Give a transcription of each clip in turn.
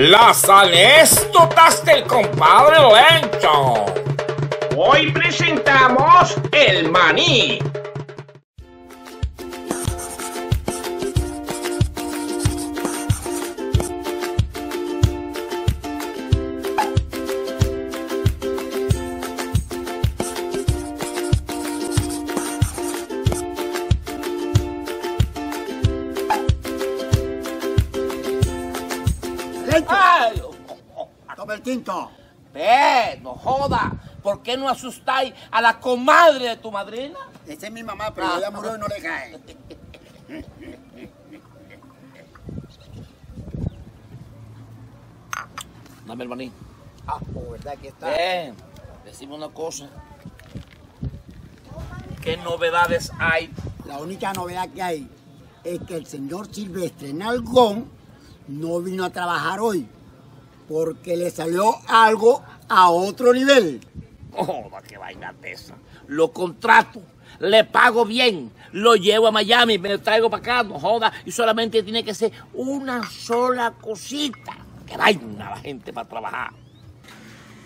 Las anécdotas del compadre Lencho. Hoy presentamos el maní. Toma el tinto. Ve, no joda. ¿Por qué no asustáis a la comadre de tu madrina? Esa es mi mamá, pero ella murió y no le cae. Dame el maní. Ah, pues verdad que está. Ven, decime una cosa. ¿Qué novedades hay? La única novedad que hay es que el señor Silvestre Nalgón no vino a trabajar hoy porque le salió algo a otro nivel. Joda, qué vaina de esa. Lo contrato, le pago bien, lo llevo a Miami, me lo traigo para acá, no joda, y solamente tiene que ser una sola cosita. Que vaina la gente para trabajar.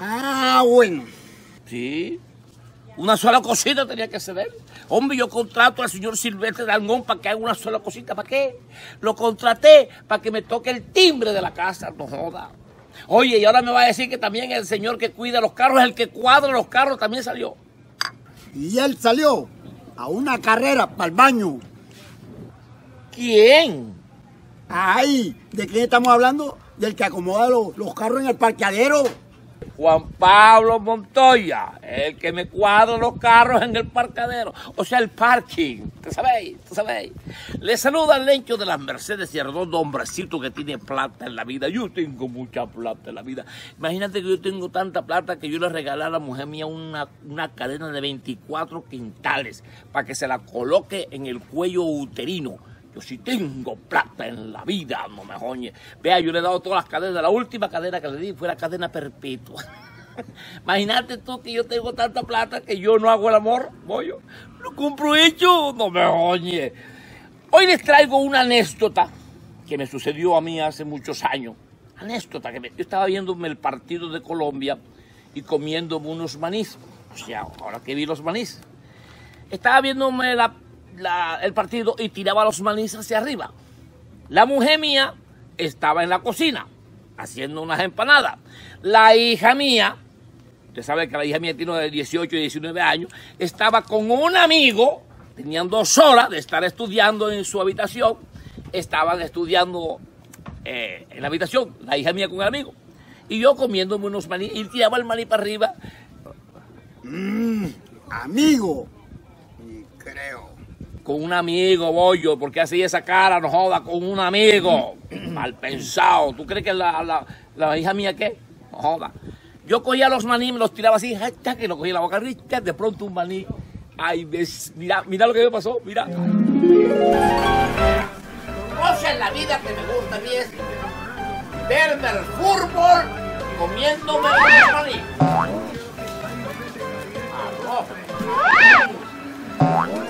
Ah, bueno. Sí, una sola cosita tenía que ser él. Hombre, yo contrato al señor Silvestre Dalgón para que haga una sola cosita. ¿Para qué? Lo contraté para que me toque el timbre de la casa, no joda. Oye, y ahora me va a decir que también el señor que cuida los carros, el que cuadra los carros, también salió. Y él salió a una carrera para el baño. ¿Quién? Ahí, ¿de quién estamos hablando? Del que acomoda los, los carros en el parqueadero. Juan Pablo Montoya, el que me cuadra los carros en el parcadero, o sea, el parking. ¿Te sabéis? ¿Te sabéis? Le saluda el lencho de las Mercedes y el redondo hombrecito que tiene plata en la vida. Yo tengo mucha plata en la vida. Imagínate que yo tengo tanta plata que yo le regalé a la mujer mía una, una cadena de 24 quintales para que se la coloque en el cuello uterino. Yo sí tengo plata en la vida, no me joñe. Vea, yo le he dado todas las cadenas. La última cadena que le di fue la cadena perpetua. Imagínate tú que yo tengo tanta plata que yo no hago el amor, bollo. Lo compro hecho, no me joñe. Hoy les traigo una anécdota que me sucedió a mí hace muchos años. Anécdota que me- yo estaba viéndome el partido de Colombia y comiéndome unos manís. O sea, ahora que vi los manís. Estaba viéndome la- el partido y tiraba los manís hacia arriba. La mujer mía estaba en la cocina haciendo unas empanadas. La hija mía, usted sabe que la hija mía tiene de 18 y 19 años, estaba con un amigo, tenían dos horas de estar estudiando en su habitación, estaban estudiando eh, en la habitación, la hija mía con el amigo, y yo comiéndome unos maní, y tiraba el maní para arriba, Amigo. Y creo. Con un amigo, bollo, porque así esa cara, no joda, con un amigo. Mal pensado. ¿Tú crees que la, la, la hija mía qué? No joda. Yo cogía los maní, me los tiraba así, hasta que lo cogía en la boca, de pronto un maní. Ay, ves, mira, mira lo que me pasó, mira. Cosa en la vida que me gusta a mí es verme el fútbol comiéndome los maní. Arroz.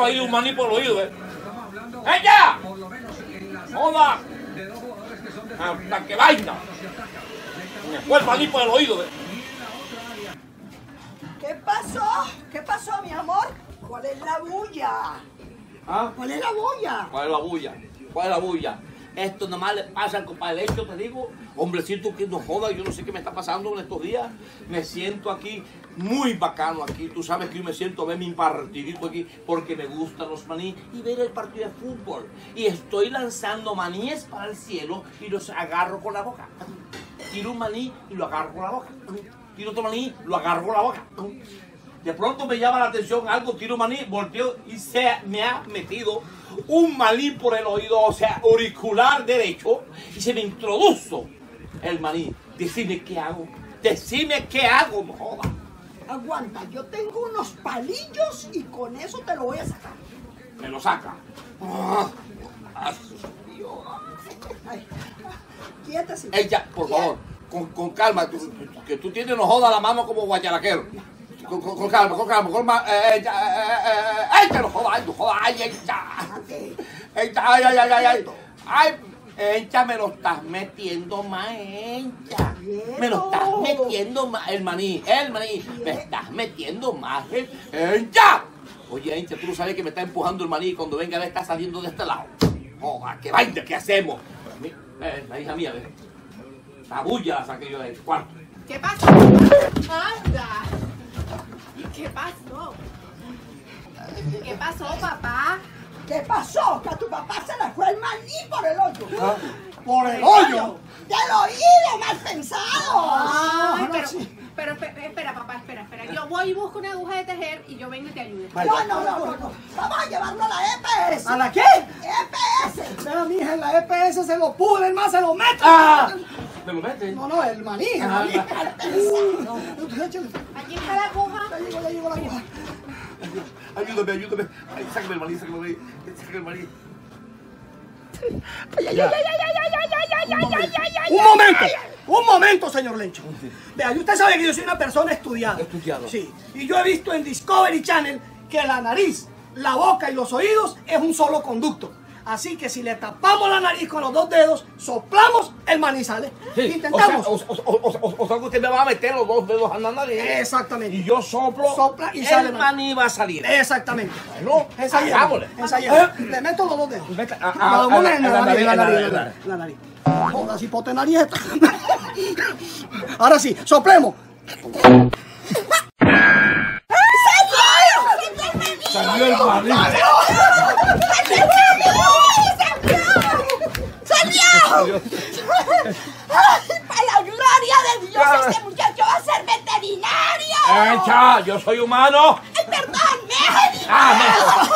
De ir un maní por el oído, ¿eh? ¡Ella! ¡Joda! Hasta que vaina. Me fue el maní por el oído, ¿eh? ¿Qué pasó? ¿Qué pasó, mi amor? ¿Cuál es la bulla? ¿Ah? ¿Cuál es la bulla? ¿Cuál es la bulla? ¿Cuál es la bulla? Esto nomás le pasa al compadre Hecho, te digo. Hombre, siento que no joda, yo no sé qué me está pasando en estos días. Me siento aquí muy bacano aquí. Tú sabes que yo me siento a ver mi partidito aquí porque me gustan los maní y ver el partido de fútbol. Y estoy lanzando maníes para el cielo y los agarro con la boca. Tiro un maní y lo agarro con la boca. Tiro otro maní, lo agarro con la boca. De pronto me llama la atención algo, tiro maní, volteo y se me ha metido un maní por el oído, o sea, auricular derecho, y se me introdujo el maní. Decime qué hago, decime qué hago, no joda. Aguanta, yo tengo unos palillos y con eso te lo voy a sacar. Me lo saca. Ah, ah, Dios. Ay, quiétese. Ella, por favor, con, con calma, tú- que tú tienes no joda la mano como guayaraquero. Con, con- con calma, con calma, con calma. Eh, eh, eh, eh, ¡Échalo, joder, joder, ay, echa! Echa, ay, ay, ay, ay, ay. Ay, Encha, me lo estás metiendo más, Encha. Me lo estás metiendo más, el maní, el maní. Me estás metiendo más, Encha. Oye, Encha, tú no sabes que me está empujando el maní y cuando venga a ver está saliendo de este lado. Joder, qué vaina, ¿qué hacemos? Eh, la hija mía, ve. La bulla la saqué yo del cuarto. ¿Qué pasó? Anda. ¿Qué pasó? ¿Qué pasó, papá? ¿Qué pasó? Que a tu papá se le fue el maní por el hoyo. Por el hoyo. ¡Del oído, mal pensado! Ay, no, pero, pero espe- espera, papá, espera, espera. Yo voy y busco una aguja de tejer y yo vengo y te ayudo. No, no, no, no, no. Vamos a llevarlo a la EPS. ¿A la qué? EPS. Mira, mija, en la EPS se lo pudren más, se lo meten. ¡Ah! ¿Me lo metes? No, no, el maní, el Ah, maní. va. No, échale. Aquí está la aguja. Ya llegó, ya llegó la aguja. Ayúdame, ayúdame. Ay, sácame el maní, sácame el maní. Sácame el maní. Un momento, un momento, señor Lencho. Vea, usted sabe que yo soy una persona estudiada. Estudiado. Sí. Y yo he visto en Discovery Channel que la nariz, la boca y los oídos es un solo conducto. Así que si le tapamos la nariz con los dos dedos, soplamos, el maní sale. Intentamos. O sea, o, o- o- o- o sea que usted me va a meter los dos dedos en la nariz. Exactamente. Y yo soplo. Sopla y sale el maní. va a salir. Exactamente. No, Ensayemos. hagámosle. Ensayemos. Le meto los dos dedos. Ah, La ah, ah, la nariz, la nariz, nariz, en en la la nariz, en la nariz. Joda, si pote nariz esta. Ahora sí, soplemos. Salió el maní. ¡Salió! ¡Ay, para la gloria de Dios! ¡Este muchacho va a ser veterinario! Echa, yo soy humano. ¡Ay, perdón, médico! Ah,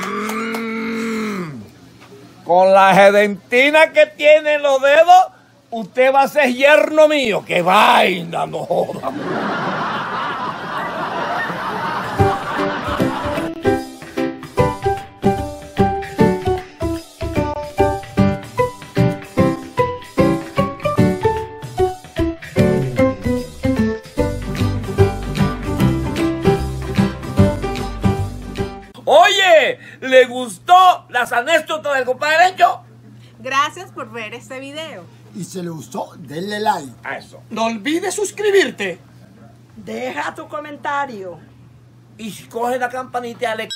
Mm. Con la gedentina que tiene en los dedos, usted va a ser yerno mío. ¡Qué vaina, no joda! Las anécdotas del compadre Lencho? Gracias por ver este video. Y si le gustó, denle like. A eso. No olvides suscribirte. Deja tu comentario. Y si coge la campanita, le